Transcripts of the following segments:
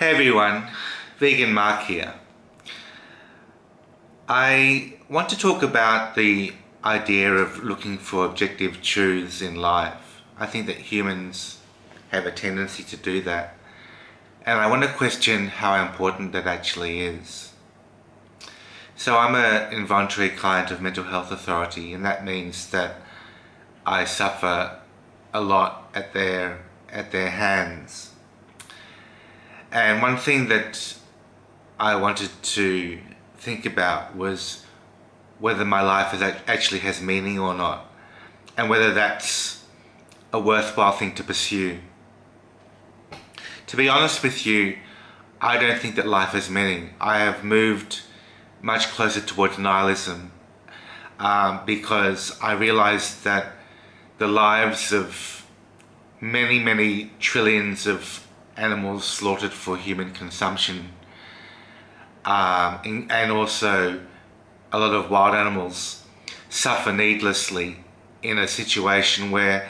Hey everyone, Vegan Marc here. I want to talk about the idea of looking for objective truths in life. I think that humans have a tendency to do that. And I want to question how important that actually is. So I'm an involuntary client of Mental Health Authority and that means that I suffer a lot at their, at their hands and one thing that I wanted to think about was whether my life is actually has meaning or not, and whether that's a worthwhile thing to pursue. To be honest with you, I don't think that life has meaning. I have moved much closer towards nihilism um, because I realized that the lives of many, many trillions of animals slaughtered for human consumption um, and also a lot of wild animals suffer needlessly in a situation where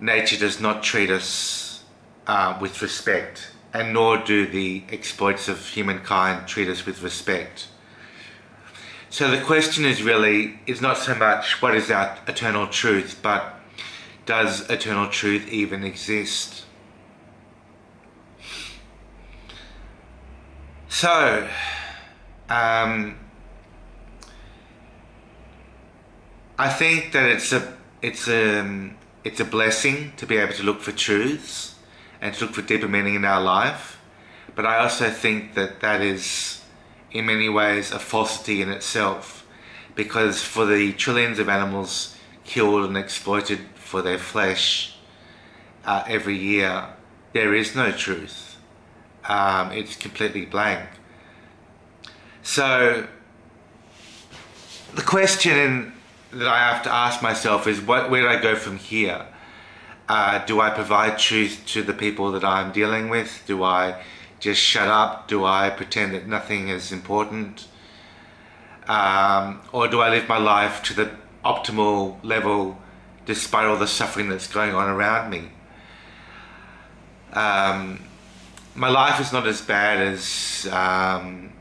nature does not treat us uh, with respect and nor do the exploits of humankind treat us with respect. So the question is really, is not so much what is our eternal truth, but does eternal truth even exist? So, um, I think that it's a it's a um, it's a blessing to be able to look for truths and to look for deeper meaning in our life. But I also think that that is, in many ways, a falsity in itself, because for the trillions of animals killed and exploited for their flesh uh, every year, there is no truth um, it's completely blank. So the question that I have to ask myself is what, where do I go from here? Uh, do I provide truth to the people that I'm dealing with? Do I just shut up? Do I pretend that nothing is important? Um, or do I live my life to the optimal level despite all the suffering that's going on around me? Um, my life is not as bad as um,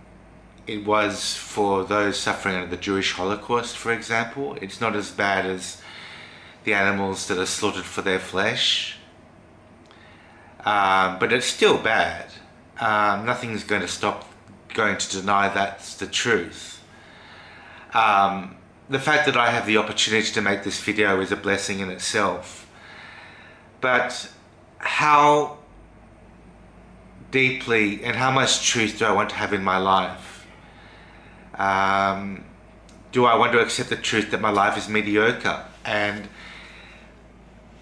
it was for those suffering under the Jewish Holocaust, for example. It's not as bad as the animals that are slaughtered for their flesh. Um, but it's still bad. Um, nothing's going to stop going to deny that's the truth. Um, the fact that I have the opportunity to make this video is a blessing in itself. But how deeply and how much truth do I want to have in my life? Um, do I want to accept the truth that my life is mediocre? And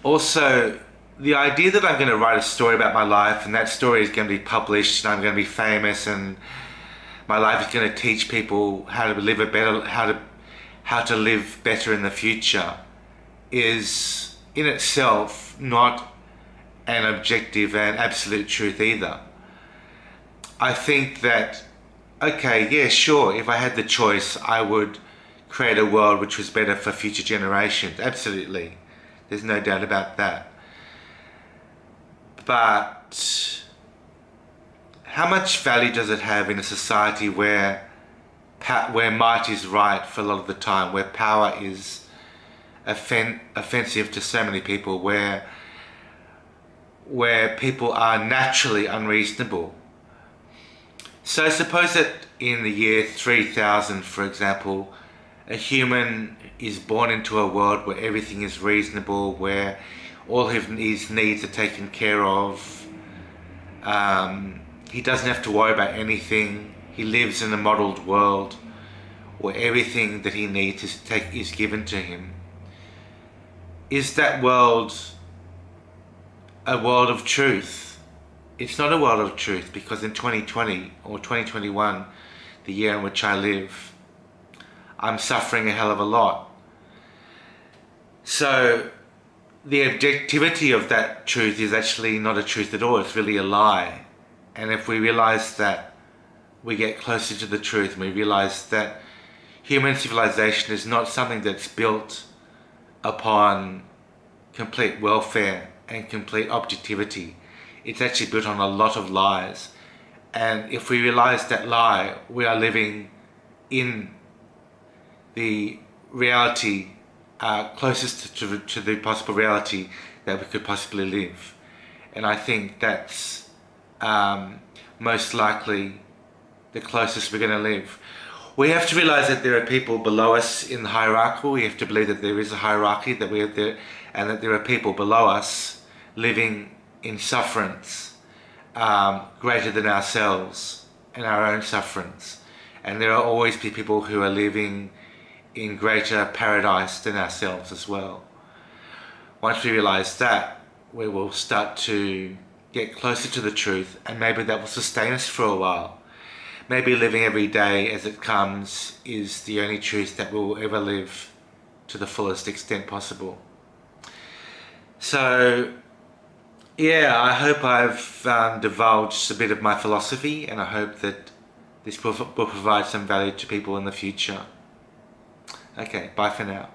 also, the idea that I'm going to write a story about my life and that story is going to be published and I'm going to be famous and my life is going to teach people how to live a better, how to, how to live better in the future is in itself not an objective and absolute truth either. I think that, okay, yeah, sure, if I had the choice, I would create a world which was better for future generations. Absolutely. There's no doubt about that. But how much value does it have in a society where where might is right for a lot of the time, where power is offen offensive to so many people, where where people are naturally unreasonable so suppose that in the year 3000, for example, a human is born into a world where everything is reasonable, where all his needs are taken care of. Um, he doesn't have to worry about anything. He lives in a modeled world where everything that he needs is, take, is given to him. Is that world a world of truth? It's not a world of truth because in 2020 or 2021, the year in which I live, I'm suffering a hell of a lot. So the objectivity of that truth is actually not a truth at all, it's really a lie. And if we realize that, we get closer to the truth and we realize that human civilization is not something that's built upon complete welfare and complete objectivity it's actually built on a lot of lies And if we realize that lie, we are living in the reality uh, closest to, to the possible reality that we could possibly live. And I think that's um, most likely the closest we're going to live. We have to realize that there are people below us in the hierarchy. We have to believe that there is a hierarchy, that we are there, and that there are people below us living in sufferance um, greater than ourselves and our own sufferance. And there are always be people who are living in greater paradise than ourselves as well. Once we realize that, we will start to get closer to the truth, and maybe that will sustain us for a while. Maybe living every day as it comes is the only truth that we'll ever live to the fullest extent possible. So, yeah, I hope I've um, divulged a bit of my philosophy, and I hope that this will, will provide some value to people in the future. Okay, bye for now.